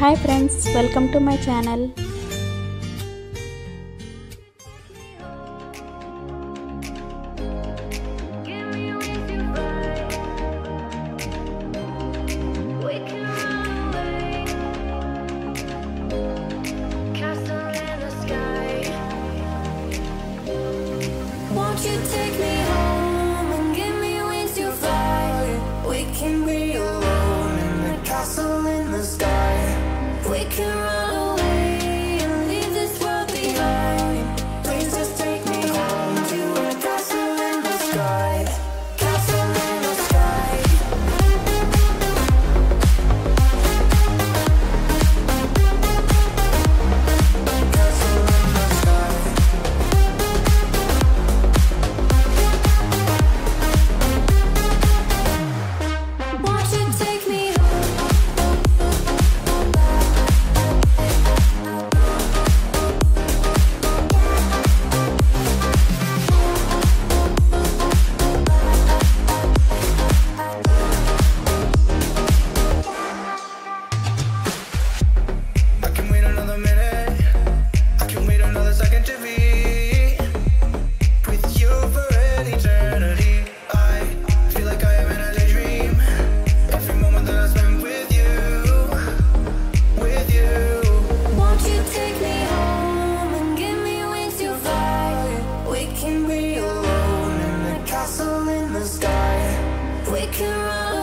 Hi friends, welcome to my channel. Run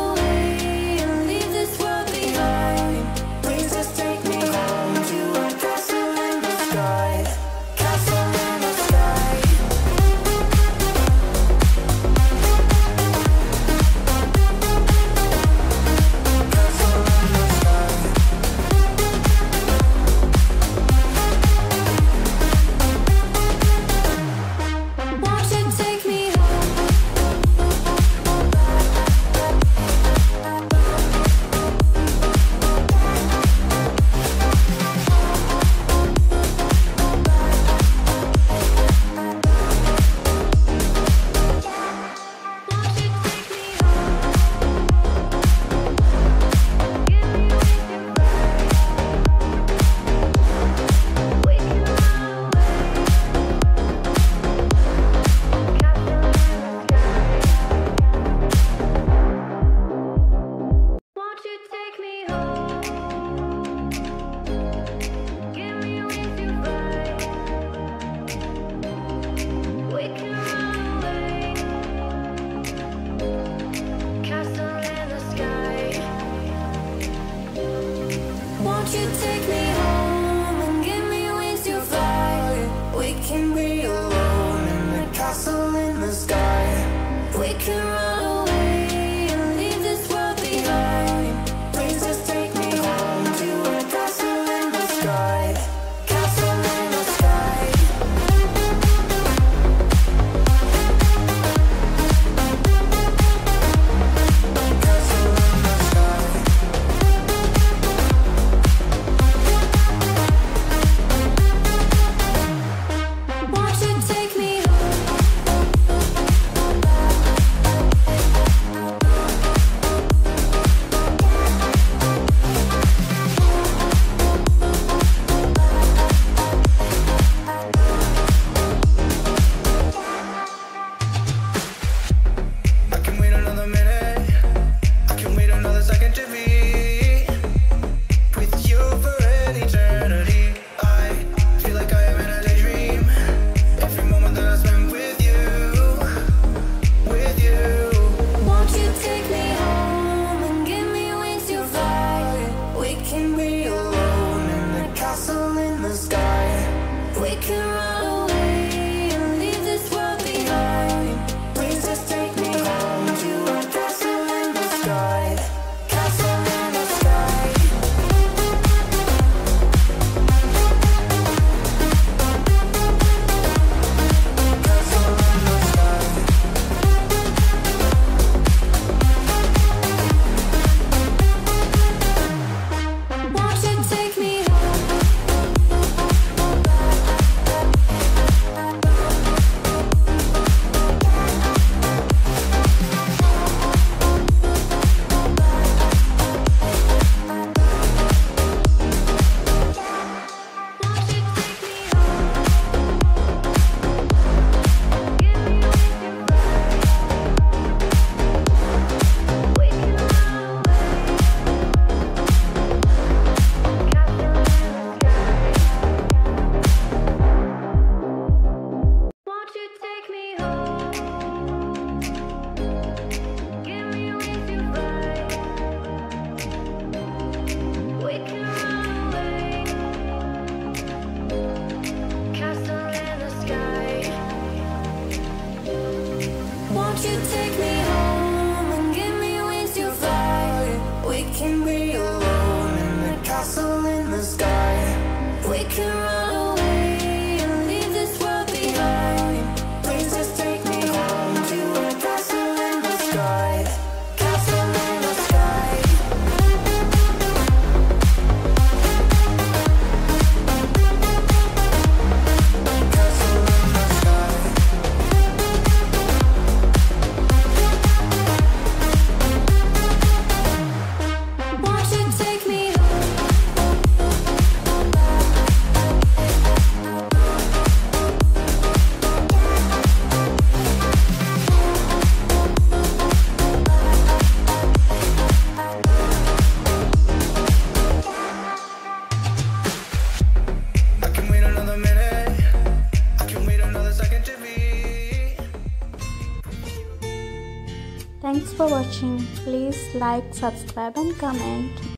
Thanks for watching. Please like, subscribe and comment.